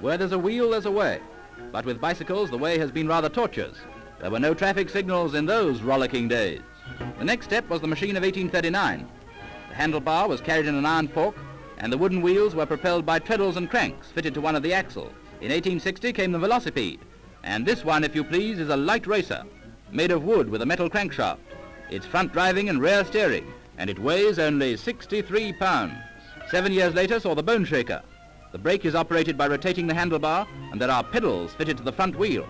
Where there's a wheel, there's a way. But with bicycles, the way has been rather tortuous. There were no traffic signals in those rollicking days. The next step was the machine of 1839. The handlebar was carried in an iron fork, and the wooden wheels were propelled by treadles and cranks fitted to one of the axles. In 1860 came the velocipede, and this one, if you please, is a light racer, made of wood with a metal crankshaft. It's front driving and rear steering, and it weighs only 63 pounds. Seven years later saw the bone shaker. The brake is operated by rotating the handlebar, and there are pedals fitted to the front wheel.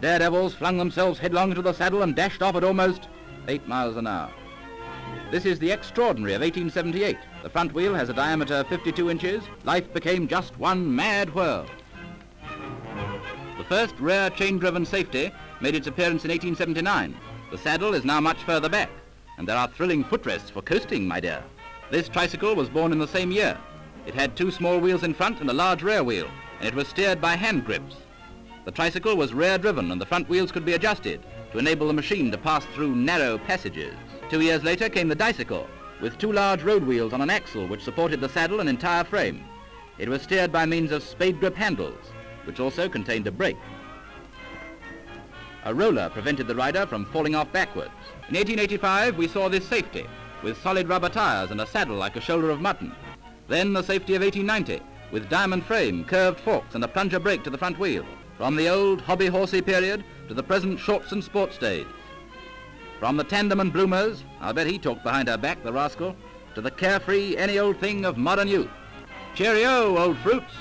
Daredevils flung themselves headlong into the saddle and dashed off at almost eight miles an hour. This is the extraordinary of 1878. The front wheel has a diameter of 52 inches. Life became just one mad whirl. The first rear chain-driven safety made its appearance in 1879. The saddle is now much further back, and there are thrilling footrests for coasting, my dear. This tricycle was born in the same year. It had two small wheels in front and a large rear wheel, and it was steered by hand grips. The tricycle was rear-driven and the front wheels could be adjusted to enable the machine to pass through narrow passages. Two years later came the dicycle, with two large road wheels on an axle which supported the saddle and entire frame. It was steered by means of spade grip handles, which also contained a brake. A roller prevented the rider from falling off backwards. In 1885 we saw this safety, with solid rubber tires and a saddle like a shoulder of mutton. Then the safety of 1890, with diamond frame, curved forks and a plunger brake to the front wheel. From the old hobby-horsey period to the present shorts and sports days. From the tandem and bloomers, I'll bet he talked behind her back, the rascal, to the carefree any old thing of modern youth. Cheerio, old fruits!